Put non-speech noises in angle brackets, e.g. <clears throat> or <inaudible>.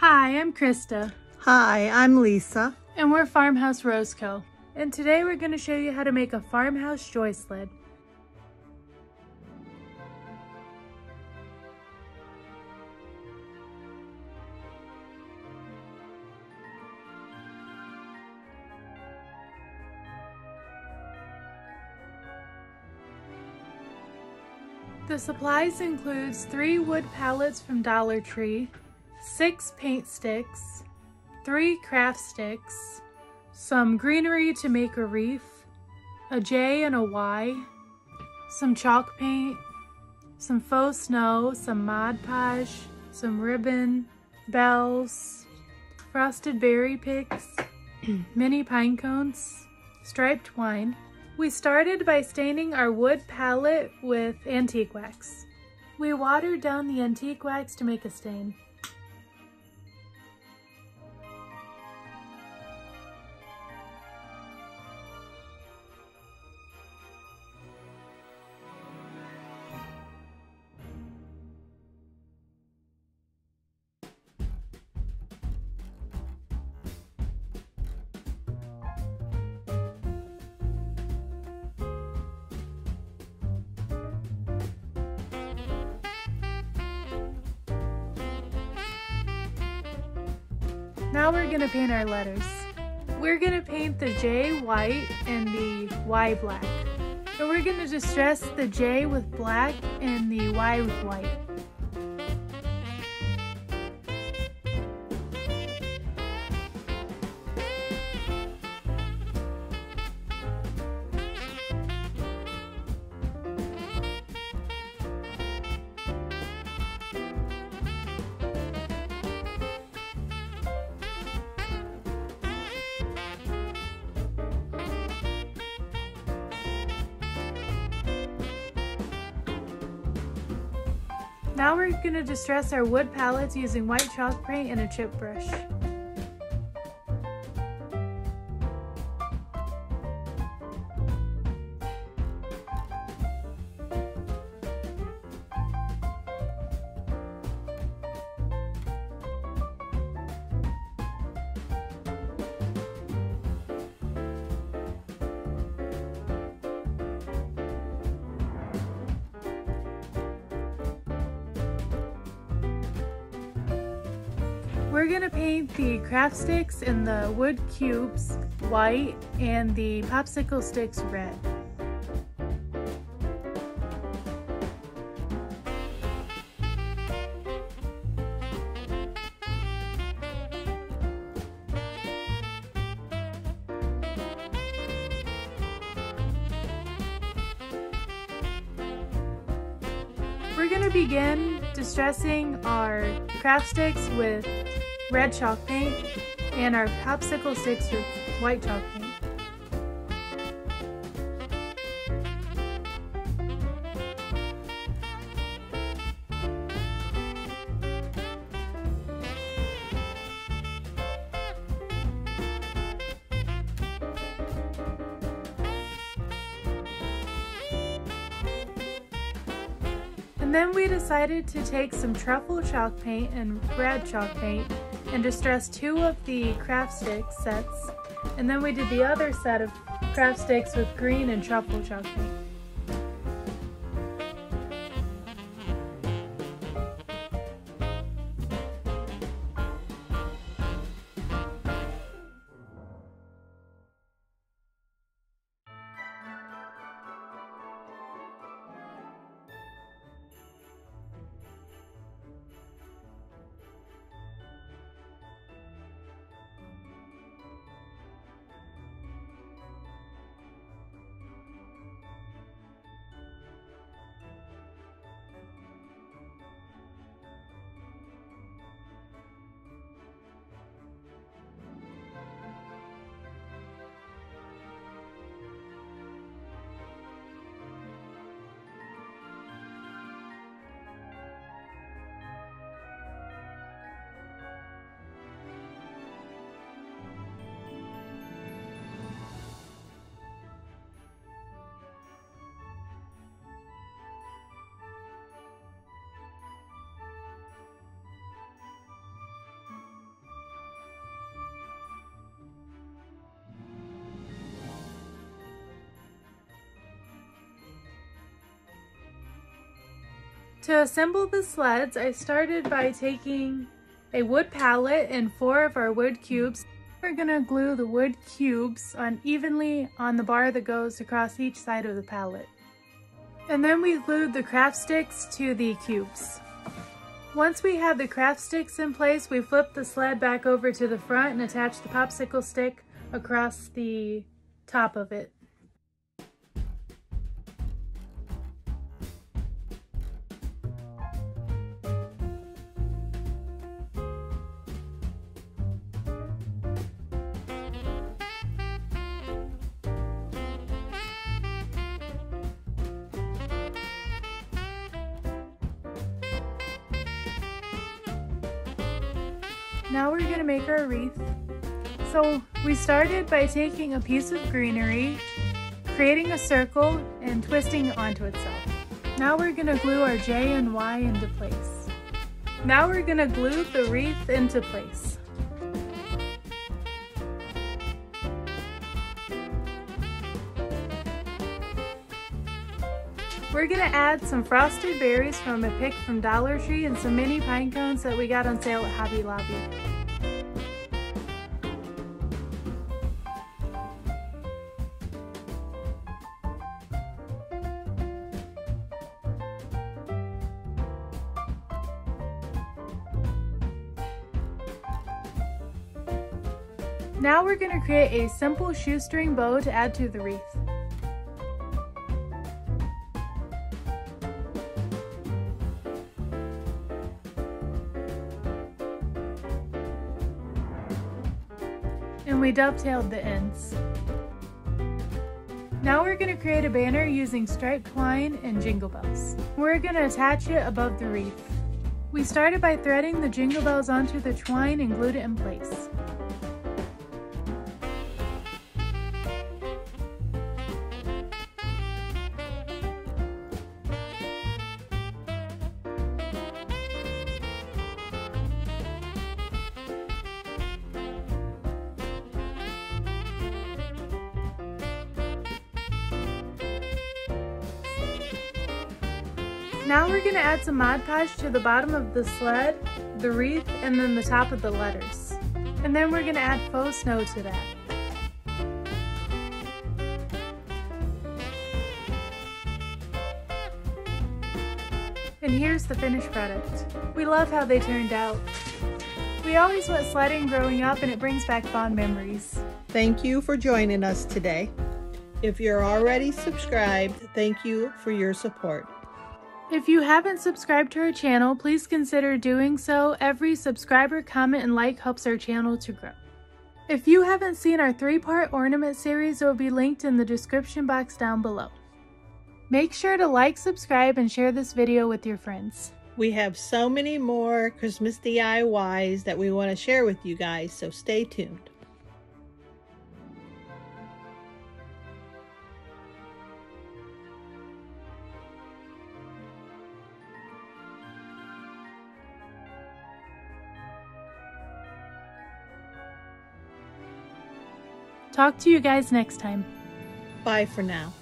Hi, I'm Krista. Hi, I'm Lisa. And we're Farmhouse Rose Co. And today we're going to show you how to make a farmhouse joy sled. The supplies includes three wood pallets from Dollar Tree, six paint sticks, three craft sticks, some greenery to make a reef, a J and a Y, some chalk paint, some faux snow, some Mod Podge, some ribbon, bells, frosted berry picks, <clears throat> mini pine cones, striped twine, we started by staining our wood pallet with antique wax. We watered down the antique wax to make a stain. Now we're gonna paint our letters. We're gonna paint the J white and the Y black. And we're gonna distress the J with black and the Y with white. Now we're going to distress our wood pallets using white chalk paint and a chip brush. We're gonna paint the craft sticks and the wood cubes white and the popsicle sticks red. We're gonna begin distressing our craft sticks with red chalk paint and our popsicle sticks with white chalk paint. And then we decided to take some truffle chalk paint and red chalk paint and distress two of the craft stick sets. And then we did the other set of craft sticks with green and truffle chalk paint. To assemble the sleds, I started by taking a wood pallet and four of our wood cubes. We're gonna glue the wood cubes on evenly on the bar that goes across each side of the pallet. And then we glued the craft sticks to the cubes. Once we had the craft sticks in place, we flipped the sled back over to the front and attached the popsicle stick across the top of it. Now we're gonna make our wreath. So we started by taking a piece of greenery, creating a circle, and twisting it onto itself. Now we're gonna glue our J and Y into place. Now we're gonna glue the wreath into place. We're gonna add some frosted berries from a pick from Dollar Tree and some mini pine cones that we got on sale at Hobby Lobby. Now we're going to create a simple shoestring bow to add to the wreath. And we dovetailed the ends. Now we're going to create a banner using striped twine and jingle bells. We're going to attach it above the wreath. We started by threading the jingle bells onto the twine and glued it in place. Now we're going to add some Mod Podge to the bottom of the sled, the wreath, and then the top of the letters. And then we're going to add faux snow to that. And here's the finished product. We love how they turned out. We always went sledding growing up and it brings back fond memories. Thank you for joining us today. If you're already subscribed, thank you for your support. If you haven't subscribed to our channel, please consider doing so. Every subscriber, comment, and like helps our channel to grow. If you haven't seen our three-part ornament series, it will be linked in the description box down below. Make sure to like, subscribe, and share this video with your friends. We have so many more Christmas DIYs that we want to share with you guys, so stay tuned. Talk to you guys next time. Bye for now.